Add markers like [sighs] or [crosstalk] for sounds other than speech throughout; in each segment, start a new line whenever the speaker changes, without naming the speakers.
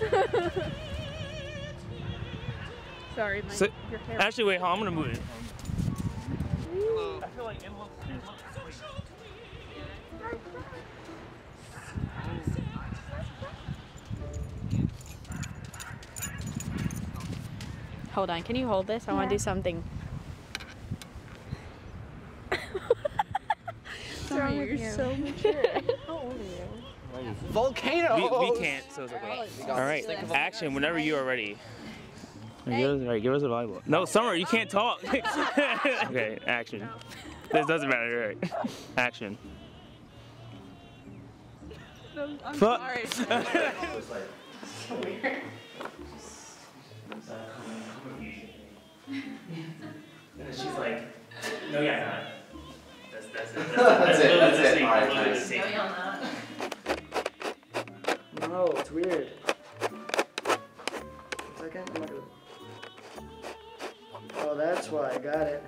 [laughs] Sorry, my,
so, Actually, wait, I'm gonna move it. Hello. I feel like it looks. It looks
Hold on, can you hold this? I yeah. want to do something. [laughs]
What's with you're so [laughs] mature. How old are you?
Volcano.
we, we can't, so it's okay. All right, action whenever you are ready. Give us, all right, give us a volleyball. No, Summer, you can't talk. [laughs] okay, action. This doesn't matter. Right? Action.
I'm
Fuck.
sorry. [laughs]
And she's like, no, yeah, not. That's, that's it.
That's it, that's it.
scene.
Alright,
literally
nice.
the scene.
No, Not Oh, that's why. I got it.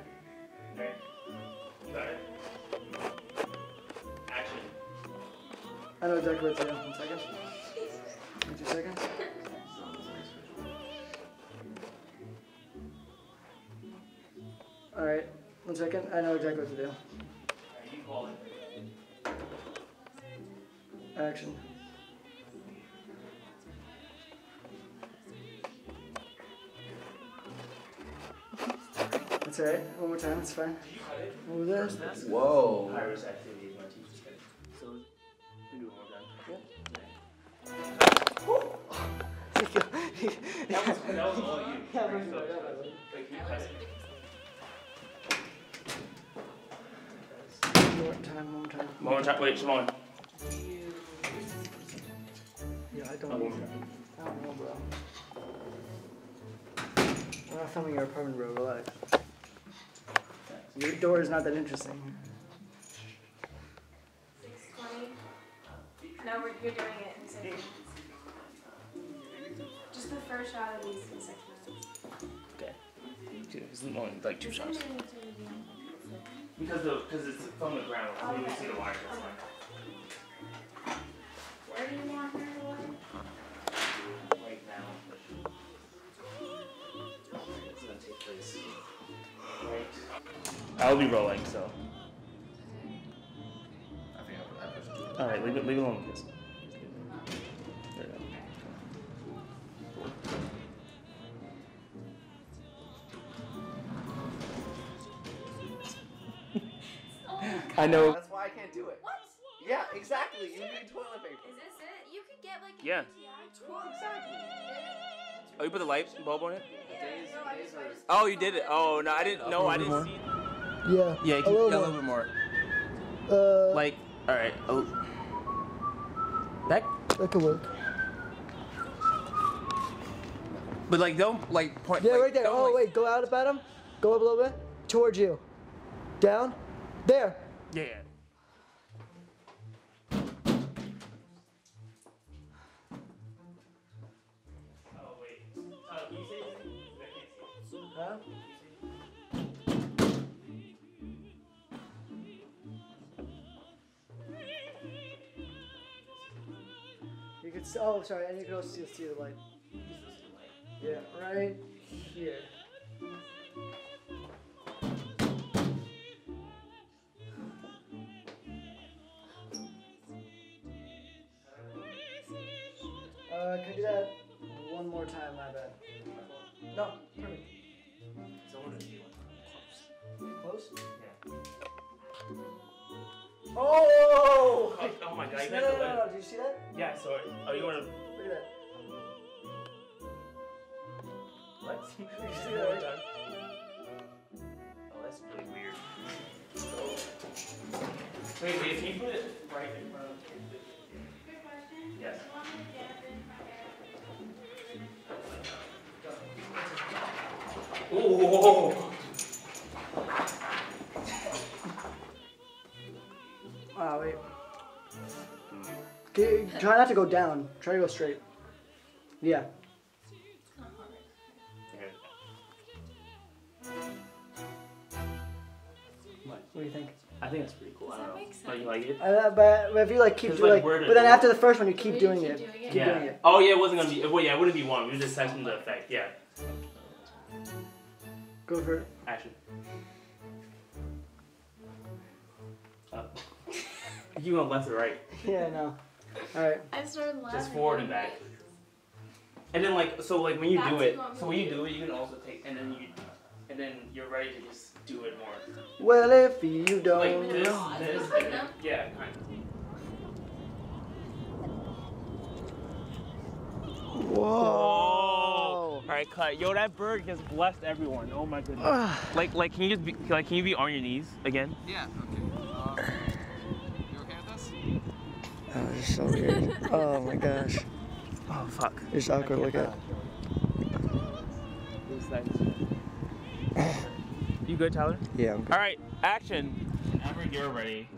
Okay. Got it. Action.
I know exactly what to do. One second. Me Two seconds. All right. One second. I know exactly what to do.
Alright, you call it.
Action. Alright. One more time. It's fine. Was that?
Whoa.
Iris activities my teacher. So, we do it one more time. That was, that was all you.
Yeah,
Right,
right,
so-
right, right, right.
Wait, can you press it?
More time. More time.
More time. Wait, Simone.
Yeah, I don't.
more.
I don't know, bro. We're not filming your apartment, bro. Relax. Your door is not that interesting. Six twenty.
No, we're, you're doing it in six minutes. Just the first shot of these in six.
Okay. Two- It's only like two shots.
Send it into the-
Because the because it's from the ground, so you can see the wires. I'll be rolling, so.
I think I put that person.
All right, leave it, leave it alone, please. There you go. [laughs] I know.
That's why I can't do it.
What?
Yeah, exactly. You need toilet paper.
Is this it? You could get like a
Yeah.
UTI.
Well, exactly.
Oh, you put the light bulb on it?
Days, days are.
Oh, you did it. Oh no, I didn't. No, I didn't see.
Yeah.
Yeah, you can, yeah, a little bit more.
Uh,
Like, all right. Oh. That.
that could work.
But like, don't like point.
Yeah,
like,
right there. Oh,
like-
wait. Go out about him. Go up a little bit. Towards you. Down. There.
Yeah. Oh wait. Can you say anything? I can't see.
Huh? Could. s- Oh, sorry. And you could also see, see the light. Yeah, right here. Uh, can I do that one more time? My bad. No, perfect.
So I wanted to be like
Close.
Yeah.
Oh!
Oh, my god, you
No,
got
no, no,
light.
no, Did you see that?
Yeah, sorry. Oh, you wanna
Look at that.
what? [laughs]
You see that, right?
Oh, that's really weird. Wait, wait, can you put it right in front of
Good question.
Yes.
You want me to get it in my hair?
Oh.
Ah, wait. Okay, try not to go down. Try to go straight. Yeah. What do you think?
I think that's pretty cool.
Does
I don't
that
know.
make
Oh, you like it?
Uh, but, but if you like keep doing
like,
like, but then after the first one you keep
you
doing
keep
it.
doing it?
Keep
yeah.
doing it.
Oh yeah, it wasn't gonna be. Well, yeah, it wouldn't be one. We were just testing the effect. Yeah.
Go for it.
Action. Up. [laughs] [laughs] you going left or right? [laughs]
Yeah, no. [laughs] All right.
I started laughing.
Just forward and back. And then like so like when you do it, so when you do it, you can also take and then you and then you're ready to just do it more.
Well, if you don't
this,
know.
this, and then, yeah, kind of.
Whoa.
All right, cut. Yo, that bird just blessed everyone. Oh my goodness. [sighs] Like, like, can you just be, like, can you be on your knees again?
Yeah, okay.
Oh, this is so weird. [laughs] Oh my gosh.
Oh fuck.
It's awkward to look at.
You good, Tyler?
Yeah, I'm good.
All right, action. Whenever you're ready.